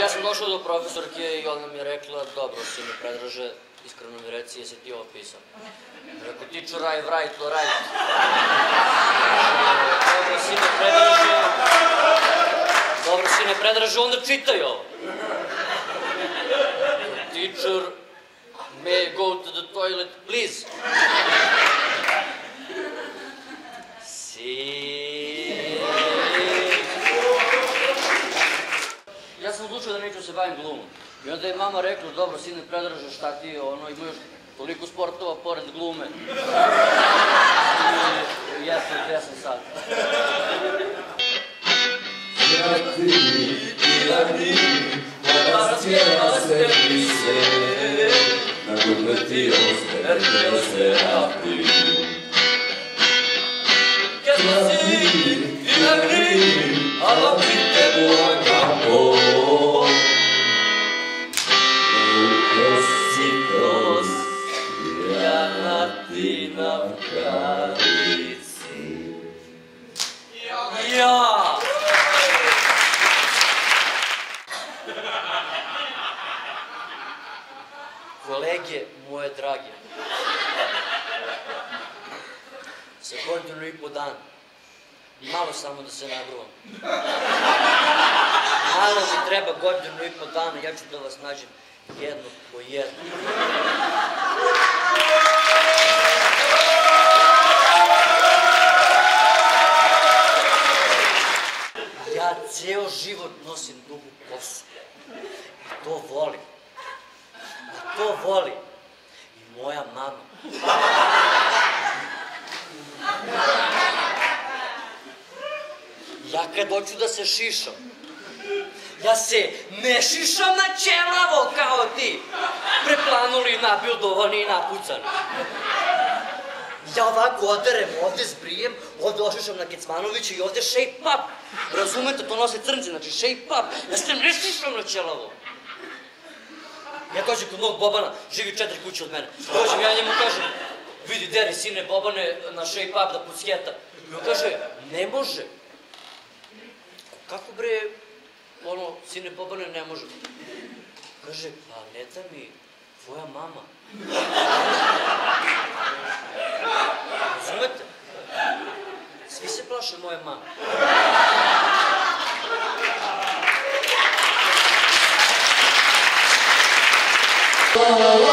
ja sam došao do profesorke i ona mi je rekla, dobro, sine Predraže, iskreno mi reci, jesi ti ovo pisao? Rekao, teacher, I write, write. Dobro, sine Predraže, dobro, sine Predraže, onda čitaj ovo. Teacher, may I go to the toilet, please? одлучил да нечу се бавим глумом. И онда и мама рекла, добро, сине, предржаш šta ти, ono, имаш toliko sportova pored glume. I, Јас sam, ja сад. sad. Ja ti, ja ti, danas cijela se pise, nakon da ti ostane, da se v karici. Ja! Kolege moje drage, za godinu i po dana, malo samo da se nagruvam. Malo mi treba godinu i po dana, ja ću da vas nađem jedno po jedno. живот носи многу косу. А то воли. А то воли. И моја мама. Ја кај очу да се шишам, ја се не шишам на челаво као ти. Препланули, набил доволни и напуцани. Ja ovako oderem, ovde zbrijem, ovde ošišam na Kecmanovića i ovde shape up. Razumete, to nose crnci, znači shape up. Ja se ne šišam na ćelavo. Ja dođem kod mog Bobana, živi četiri kuće od mene. Dođem, ja njemu kažem, vidi, deri, sine, Bobane, na shape up da pucketa. I on kaže, ne može. Kako bre, ono, sine Bobane, ne može. Kaže, pa ne da mi tvoja mama. Oh,